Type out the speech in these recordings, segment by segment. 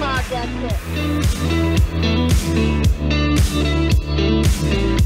Come on, that's it.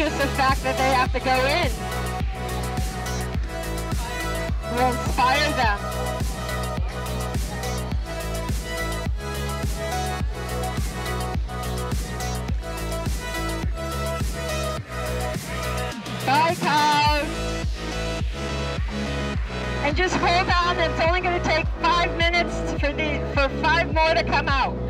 just the fact that they have to go in will inspire them. Bye, cows. And just hold on. It's only going to take five minutes for the for five more to come out.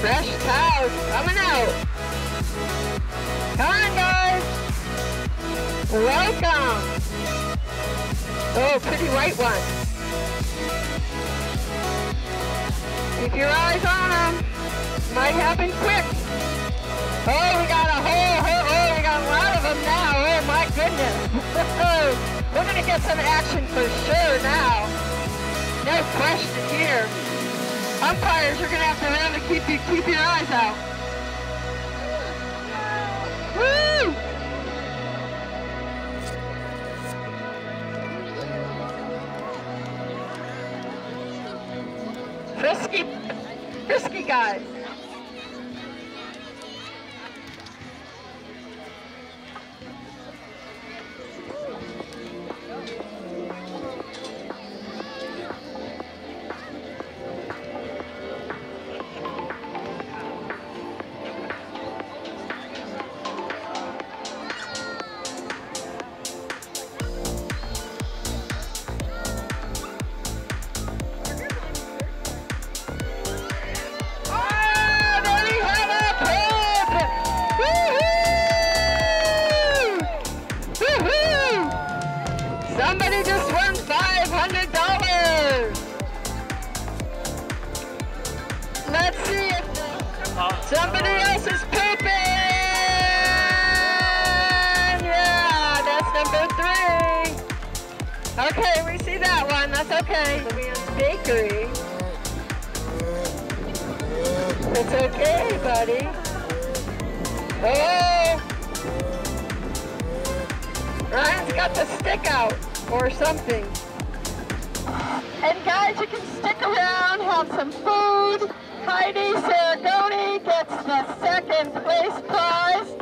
Fresh cows coming out. Come on, guys. Welcome. Oh, pretty white one. Keep your eyes on them. Might happen quick. Oh, we got a whole, whole oh, we got a lot of them now. Oh, my goodness. We're going to get some action for sure now. No question here. Umpires, you're going to have to learn to keep, you, keep your eyes out. Woo! Frisky, frisky guys. Okay. Bakery. It's okay, buddy. Oh! Ryan's got the stick out, or something. And guys, you can stick around, have some food. Heidi Saragoni gets the second place prize.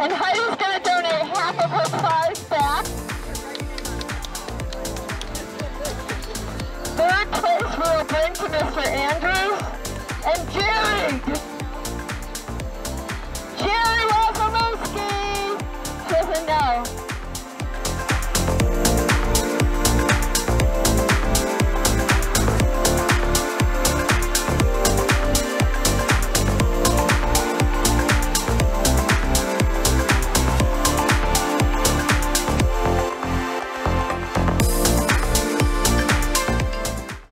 And Heidi's gonna her back. Third place we will bring to Mr. Andrew.